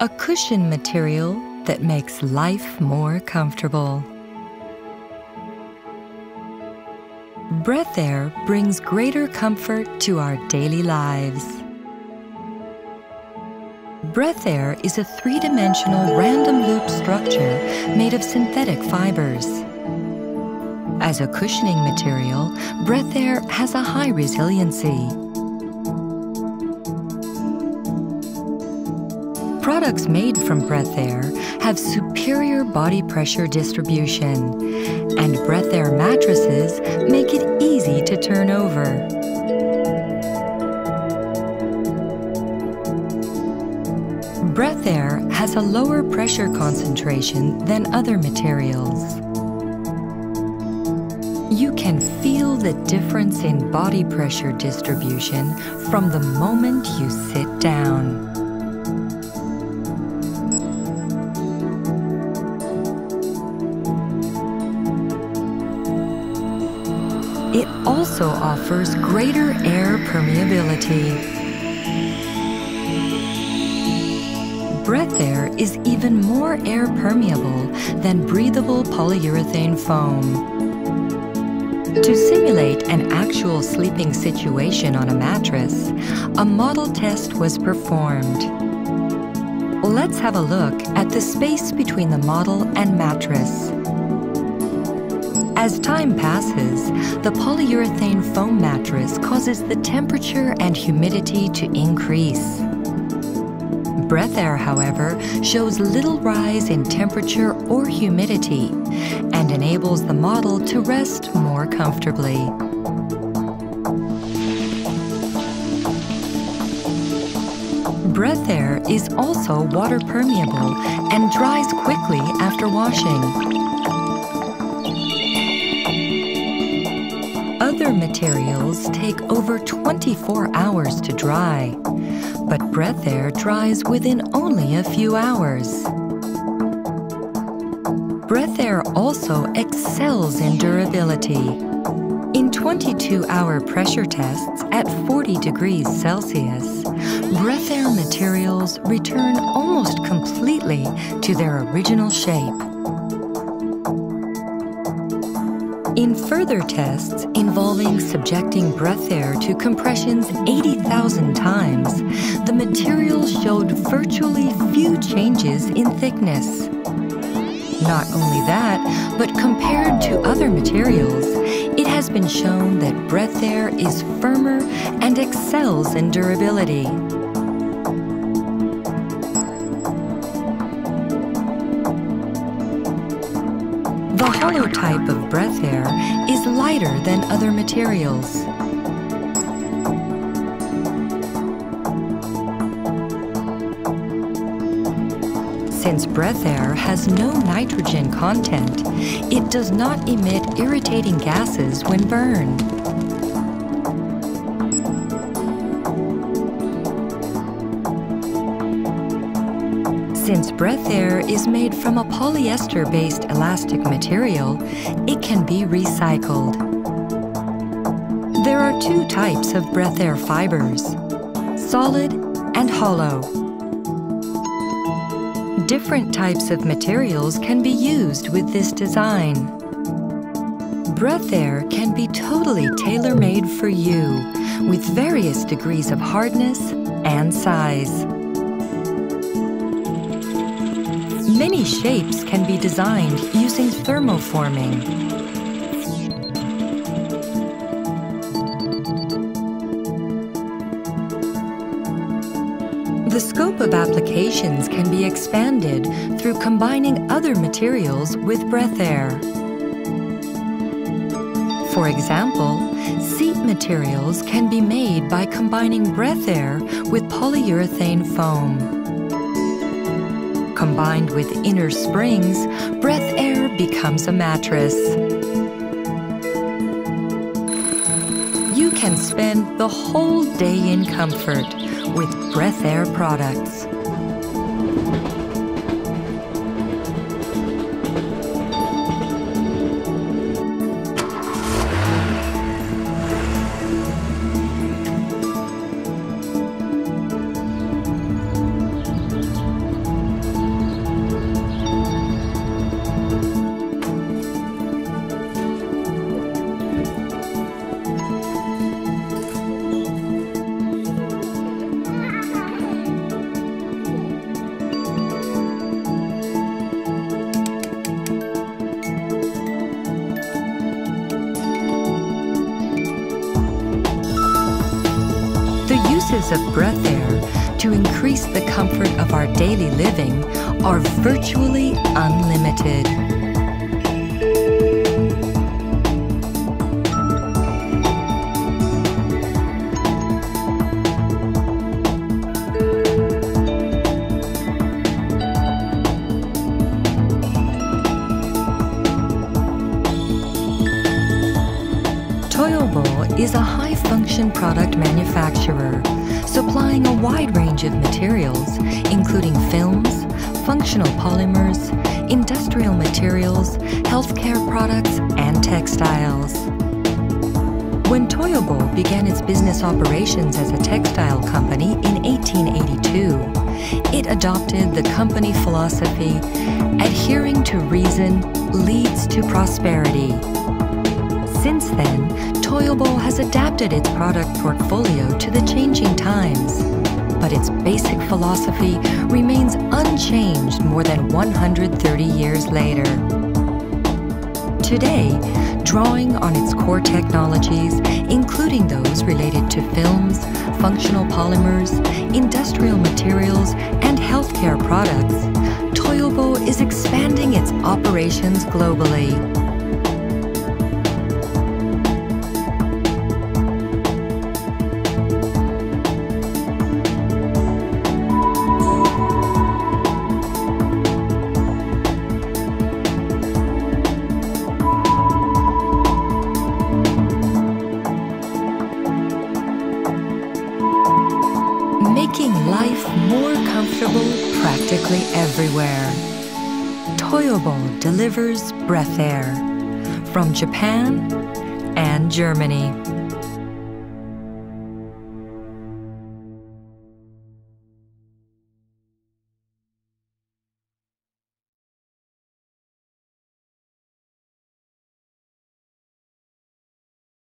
a cushion material that makes life more comfortable. Breathair brings greater comfort to our daily lives. Breathair is a three-dimensional random loop structure made of synthetic fibers. As a cushioning material, Breathair has a high resiliency. Products made from Breathair have superior body pressure distribution, and Breathair mattresses make it easy to turn over. Breathair has a lower pressure concentration than other materials. You can feel the difference in body pressure distribution from the moment you sit down. It also offers greater air permeability. Breathair is even more air permeable than breathable polyurethane foam. To simulate an actual sleeping situation on a mattress, a model test was performed. Let's have a look at the space between the model and mattress. As time passes, the polyurethane foam mattress causes the temperature and humidity to increase. Breathair, however, shows little rise in temperature or humidity and enables the model to rest more comfortably. Breathair is also water permeable and dries quickly after washing. Other materials take over 24 hours to dry, but Breathair dries within only a few hours. Breathair also excels in durability. In 22-hour pressure tests at 40 degrees Celsius, Breathair materials return almost completely to their original shape. In further tests involving subjecting Breathair to compressions 80,000 times, the material showed virtually few changes in thickness. Not only that, but compared to other materials, it has been shown that Breathair is firmer and excels in durability. The hollow type of Breathair is lighter than other materials. Since Breathair has no nitrogen content, it does not emit irritating gases when burned. Since Breathair is made from a polyester-based elastic material, it can be recycled. There are two types of Breathair fibers, solid and hollow. Different types of materials can be used with this design. Breathair can be totally tailor-made for you with various degrees of hardness and size. Many shapes can be designed using thermoforming. The scope of applications can be expanded through combining other materials with Breathair. For example, seat materials can be made by combining Breathair with polyurethane foam. Combined with inner springs, Breathair becomes a mattress. You can spend the whole day in comfort with Breathair products. Uses of Breathair to increase the comfort of our daily living are virtually unlimited. Product manufacturer, supplying a wide range of materials, including films, functional polymers, industrial materials, healthcare products, and textiles. When Toyobo began its business operations as a textile company in 1882, it adopted the company philosophy adhering to reason leads to prosperity. Since then, Toyobo has adapted its product portfolio to the changing times, but its basic philosophy remains unchanged more than 130 years later. Today, drawing on its core technologies, including those related to films, functional polymers, industrial materials, and healthcare products, Toyobo is expanding its operations globally. Making life more comfortable practically everywhere. Toyobo delivers Breathair from Japan and Germany.